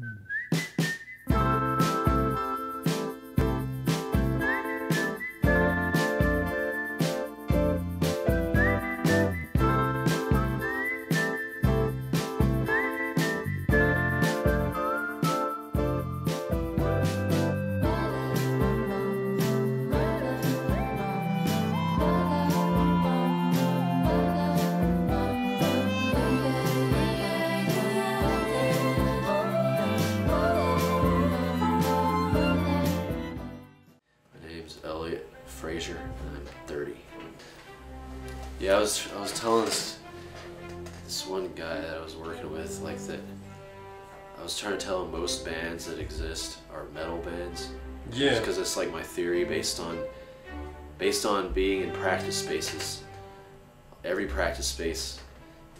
My Frazier, and I'm 30. Yeah, I was I was telling this this one guy that I was working with like that. I was trying to tell him most bands that exist are metal bands. Yeah. Because it's like my theory based on based on being in practice spaces. Every practice space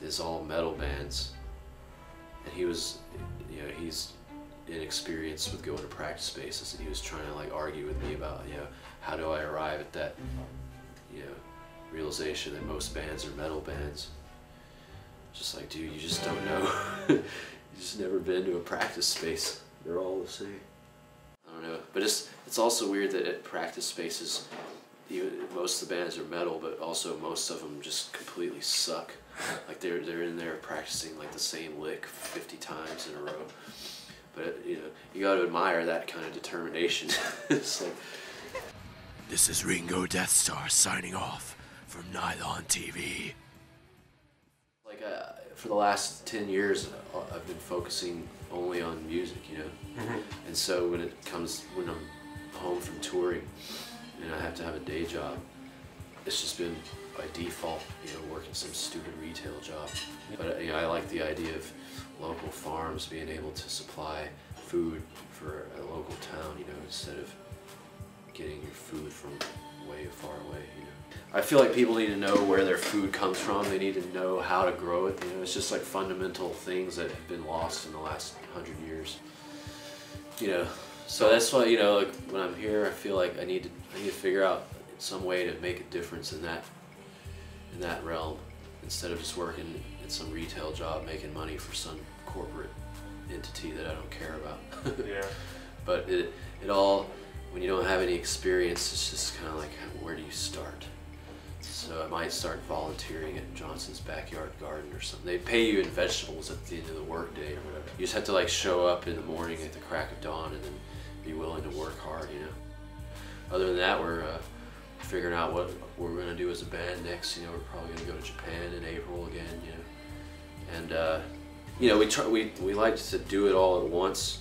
is all metal bands, and he was, you know, he's inexperienced with going to practice spaces, and he was trying to like argue with me about, you know, how do I arrive at that, you know, realization that most bands are metal bands. Just like, dude, you just don't know. you just never been to a practice space. They're all the same. I don't know, but it's it's also weird that at practice spaces, even most of the bands are metal, but also most of them just completely suck. Like they're they're in there practicing like the same lick fifty times in a row. But you know, you got to admire that kind of determination. it's like This is Ringo Deathstarr signing off from Nylon TV. like uh, for the last 10 years uh, i've been focusing only on music you know? And so when it comes when i'm home from touring and i have to have a day job it's just been by default you know working some stupid retail job. But uh, you know, i like the idea of local farms being able to supply food for a local town you know instead of getting your food from way far away, you know. I feel like people need to know where their food comes from. They need to know how to grow it. You know, it's just like fundamental things that have been lost in the last hundred years. You know, so that's why you know, like when I'm here, I feel like I need to I need to figure out some way to make a difference in that in that realm instead of just working in some retail job making money for some corporate entity that I don't care about. Yeah. but it it all when you don't have any experience it's just kind of like where do you start? So i might start volunteering at johnson's backyard garden or something. They pay you in vegetables at the end of the workday or whatever. You just have to like show up in the morning at the crack of dawn and then be willing to work hard you know? Other than that we're uh, figuring out what we're going to do as a band next you know we're probably to go to japan in april again you know? And uh, you know we try we, we like to do it all at once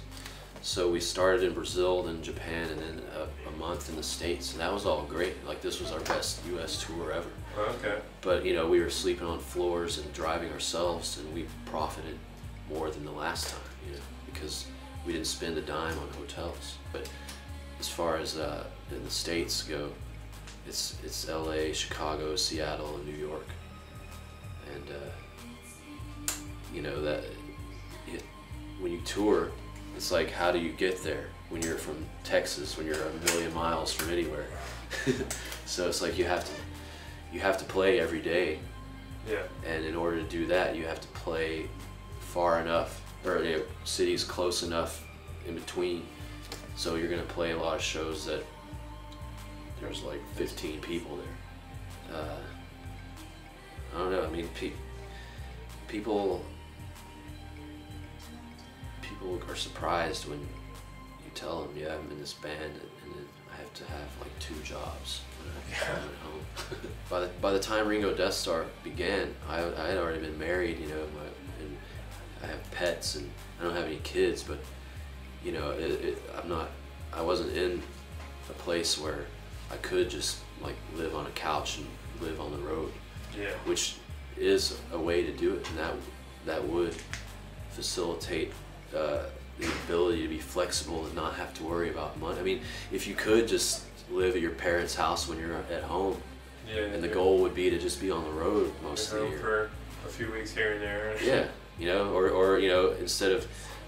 so we started in Brazil, then Japan, and then a, a month in the States, and that was all great. Like this was our best U.S. tour ever. Okay. But you know, we were sleeping on floors and driving ourselves, and we profited more than the last time. You know, because we didn't spend a dime on hotels. But as far as uh, in the states go, it's it's L.A., Chicago, Seattle, and New York, and uh, you know that it, when you tour, it's like how do you get there when you're from Texas, when you're a million miles from anywhere. so it's like you have to you have to play every day Yeah. and in order to do that you have to play far enough or you know, cities close enough in between so you're going to play a lot of shows that there's like 15 people there uh, i don't know i mean pe- people people are surprised when you tell them yeah i'm in this band and i have to have like two jobs when I'm at home. by the by the time Ringo Deathstarr began, I, I had already been married, you know, my, and I have pets, and I don't have any kids, but you know, it, it, I'm not, I wasn't in a place where I could just like live on a couch and live on the road, Yeah. which is a way to do it, and that that would facilitate uh, the ability to be flexible and not have to worry about money. I mean, if you could just live at your parents' house when you're at home, Yeah. and the yeah. goal would be to just be on the road most of the year. for a few weeks here and there. Yeah, you know, or, or you know, instead of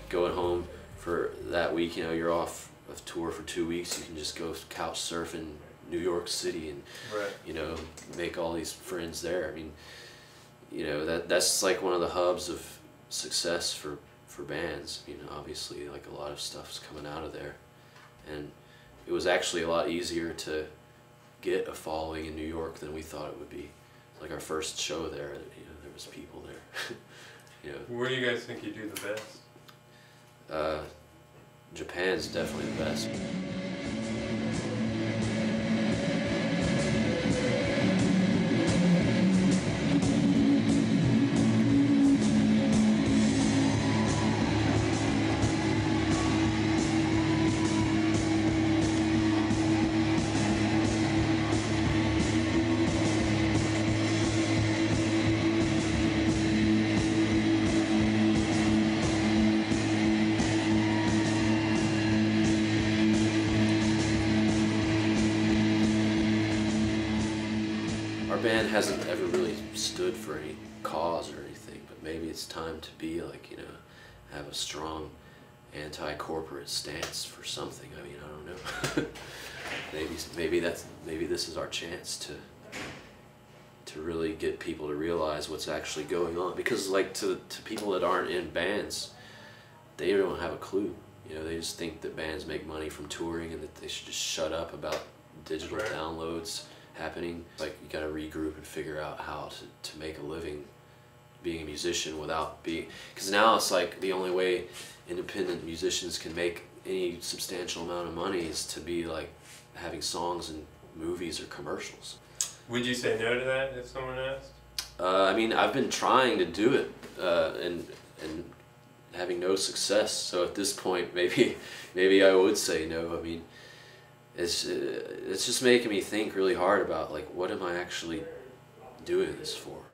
going home for that week, you know, you're off of tour for two weeks, you can just go couch surf in New York City and Right. you know make all these friends there. I mean, you know that that's like one of the hubs of success for for bands. You know, obviously, like a lot of stuff's coming out of there, and it was actually a lot easier to get a following in New York than we thought it would be. Like our first show there, you know, there was people there. you know, Where do you guys think you do the best? uh, Japan's definitely the best. Our band hasn't ever really stood for any cause or anything, but maybe it's time to be like, you know, have a strong anti-corporate stance for something. I mean, I don't know. maybe maybe that's maybe this is our chance to to really get people to realize what's actually going on because like to to people that aren't in bands, they don't have a clue. You know, they just think that bands make money from touring and that they should just shut up about digital Right. downloads happening. Like you got to regroup and figure out how to, to make a living being a musician without being because now it's like the only way independent musicians can make any substantial amount of money is to be like having songs in movies or commercials. Would you say no to that if someone asked? Uh, I mean, I've been trying to do it uh, and and having no success. So at this point, maybe maybe I would say no. I mean, it's uh, it's just making me think really hard about like what am I actually doing this for?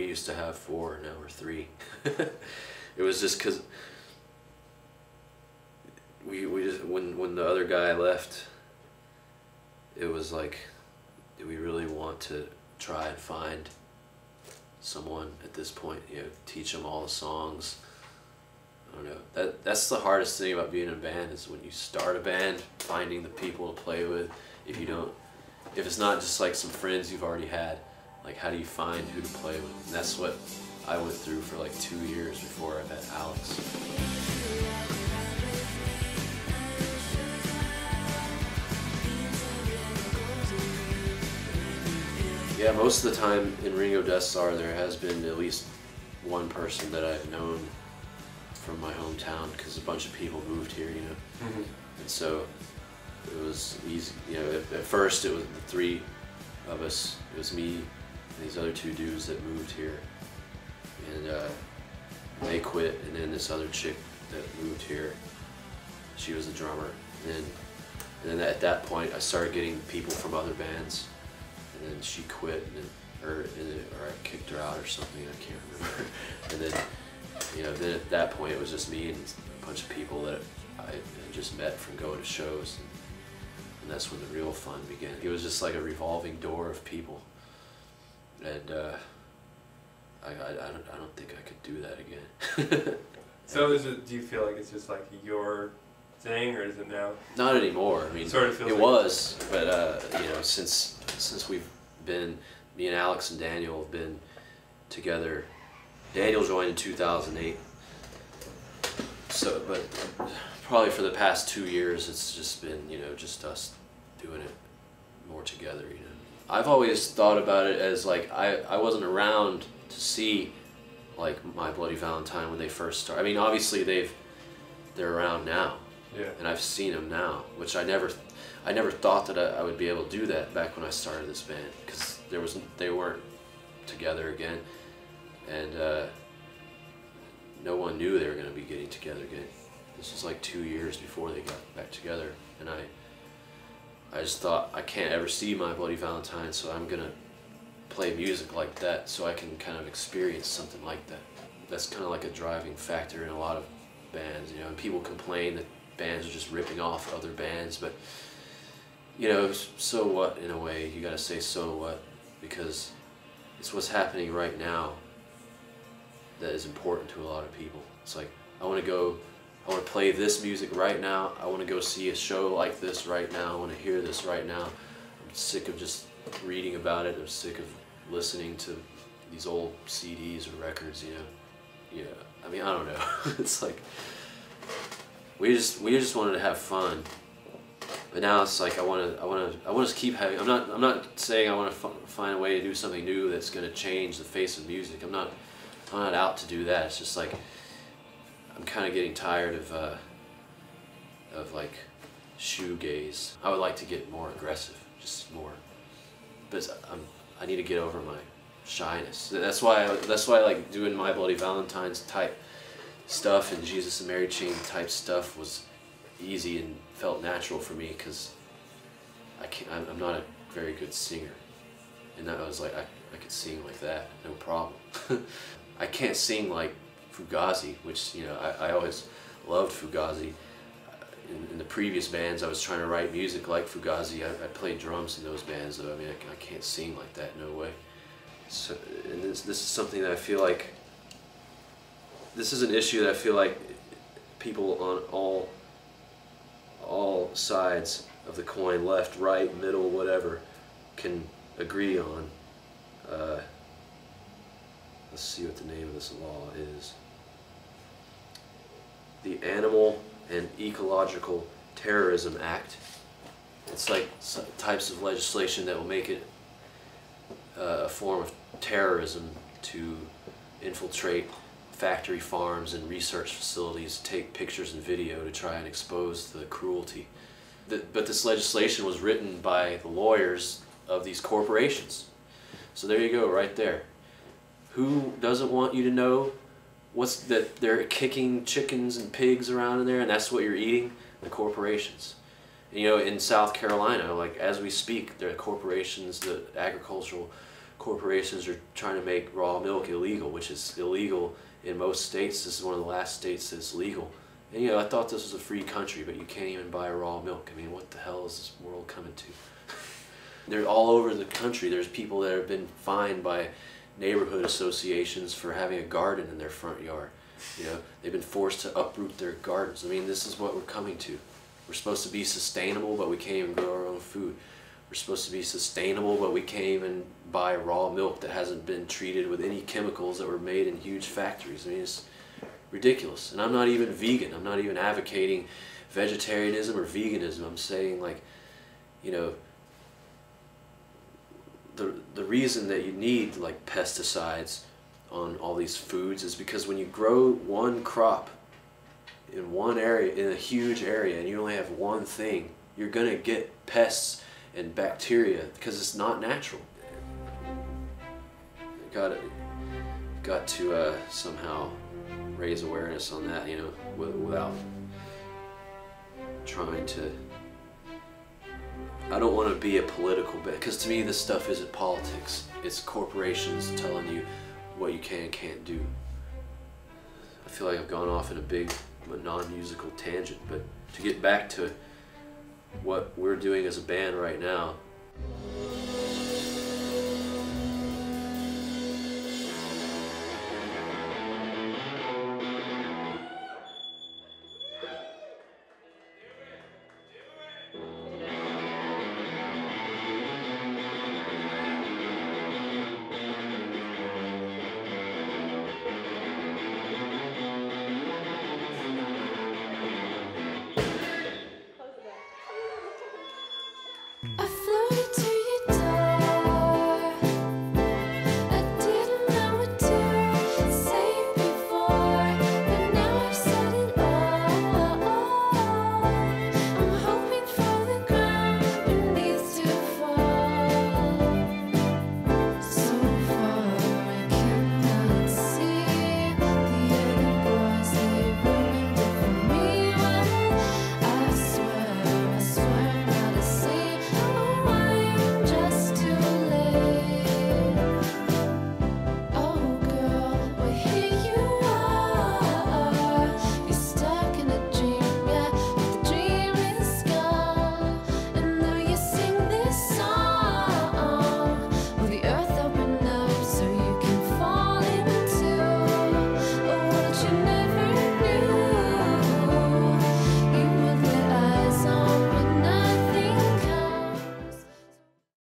We used to have four, now we're three. it was just because we we just when when the other guy left, it was like, do we really want to try and find someone at this point? You know, teach them all the songs. I don't know. That that's the hardest thing about being in a band is when you start a band, finding the people to play with. If you don't, if it's not just like some friends you've already had, like how do you find who to play with? And that's what I went through for like two years before I met Alex. Yeah, most of the time in Ringo Deathstarr, there has been at least one person that I've known from my hometown because a bunch of people moved here, you know. Mhm. And so it was easy, you know. At, at first, it was the three of us. It was me these other two dudes that moved here, and uh, they quit. And then this other chick that moved here, she was the drummer. And then, and then at that point, I started getting people from other bands, and then she quit, and then, or and then, or I kicked her out or something. I can't remember. and then, you know, then at that point, it was just me and a bunch of people that I just met from going to shows. And, and that's when the real fun began. It was just like a revolving door of people, and uh, I, I, I don't I don't think I could do that again. So is it? Do you feel like it's just like your thing, or is it now? Not anymore. I mean, Sort of feels it like- was, but uh, you know, since since we've been, me and Alex and Daniel have been together. Daniel joined in 2008. So, but probably for the past two years, it's just been you know just us doing it more together. You know, I've always thought about it as like I I wasn't around to see like My Bloody Valentine when they first started. I mean, obviously they've they're around now Yeah. and I've seen them now, which I never, I never thought that I, I would be able to do that back when I started this band because there was they weren't together again, and uh, no one knew they were going to be getting together again. This was like two years before they got back together, and I, I just thought I can't ever see my Bloody Valentine, so I'm gonna play music like that so I can kind of experience something like that. That's kind of like a driving factor in a lot of bands, you know. And people complain that bands are just ripping off other bands, but you know, so what? In a way, you gotta say so what because it's what's happening right now that is important to a lot of people. It's like I want to go, I want to play this music right now. I want to go see a show like this right now. I want to hear this right now. I'm sick of just reading about it. I'm sick of listening to these old CDs or records. You know, yeah. I mean, I don't know. it's like we just we just wanted to have fun, but now it's like I want to I want to I want to keep having. I'm not I'm not saying I want to find a way to do something new that's going to change the face of music. I'm not I'm not out to do that. It's just like I'm kind of getting tired of uh, of like shoegaze. I would like to get more aggressive, just more. But I'm I need to get over my shyness. That's why I, that's why I like doing my Bloody Valentine's type stuff and Jesus and Mary Chain type stuff was easy and felt natural for me because I can't, I'm not a very good singer. And I was like, I, I could sing like that, no problem. I can't sing like Fugazi, which, you know, I, I always loved Fugazi. In, in the previous bands, I was trying to write music like Fugazi. I, I played drums in those bands, though. I mean, I, I can't sing like that, no way. So, and this, this is something that I feel like this is an issue that I feel like people on all all sides of the coin, left, right, middle, whatever, can agree on. Uh, let's see what the name of this law is. The Animal and Ecological Terrorism Act. It's like types of legislation that will make it uh, a form of terrorism to infiltrate factory farms and research facilities, take pictures and video to try and expose the cruelty. The, but this legislation was written by the lawyers of these corporations. So there you go, right there. Who doesn't want you to know what's that they're kicking chickens and pigs around in there and that's what you're eating? The corporations. You know, in South Carolina, like as we speak, the corporations, the agricultural corporations are trying to make raw milk illegal, which is illegal in most states. This is one of the last states that's legal. And you know, I thought this was a free country, but you can't even buy raw milk. I mean, what the hell is this world coming to? They're all over the country. There's people that have been fined by neighborhood associations for having a garden in their front yard. You know, they've been forced to uproot their gardens. I mean, this is what we're coming to. We're supposed to be sustainable, but we can't even grow our own food. We're supposed to be sustainable, but we can't even buy raw milk that hasn't been treated with any chemicals that were made in huge factories. I mean, it's ridiculous. And I'm not even vegan. I'm not even advocating vegetarianism or veganism. I'm saying, like, you know, the, the reason that you need, like, pesticides on all these foods is because when you grow one crop in one area, in a huge area, and you only have one thing, you're going to get pests and bacteria because it's not natural. Got got to uh, somehow raise awareness on that, you know, without trying to. I don't want to be a political bit because to me this stuff isn't politics. It's corporations telling you what you can and can't do. I feel like I've gone off in a big non-musical tangent, but to get back to what we're doing as a band right now.